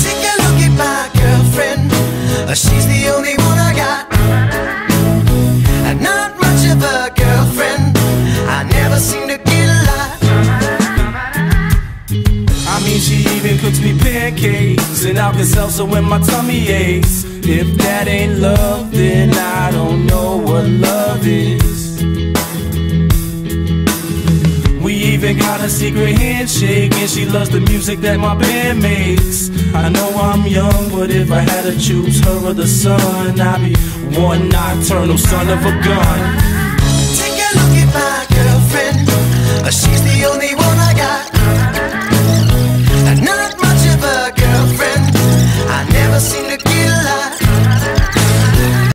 Take a look at my girlfriend. Uh, She's the only one I got. Not much of a girlfriend. I never seem to get a lot. I mean, she even cooks me pancakes and Alka Seltzer when my tummy aches. If that ain't love, then I got a secret handshake, and she loves the music that my band makes. I know I'm young, but if I had to choose her or the sun, I'd be one nocturnal son of a gun.